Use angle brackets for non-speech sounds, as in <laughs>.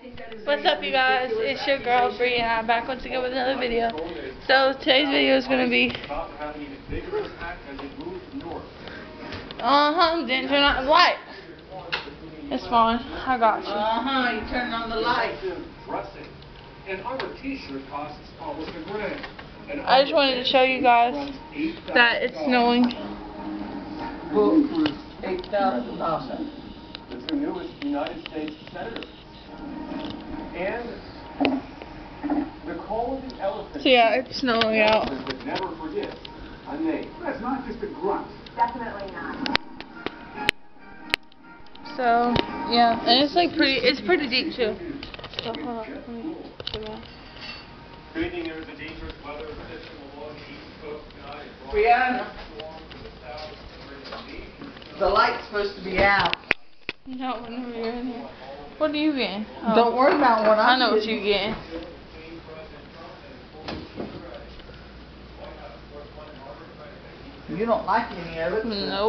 What's up, you guys? It's your girl Bree, and I'm back once again with another video. So today's video is gonna be. Uh huh. Didn't turn on the light. It's fine. I got you. Uh huh. You turn on the light. And our t-shirt costs almost a grand. And I just wanted to show you guys that it's snowing. Book eight thousand dollars. It's the newest United States senator. And the cold elephant. So <laughs> yeah, it's snowing out. Never forgets a name. That's not just a grunt. Definitely not. So yeah, and it's like pretty. It's pretty deep too. So hold on. Let me zoom out. Good evening, there is a dangerous weather condition along the east coast tonight. Brianna, the south, emergency. the light's supposed to be out. No, whenever you're in here. What are you getting? Oh. Don't worry about what oh, I'm I'm know what you're getting. You don't like any of it. Nope.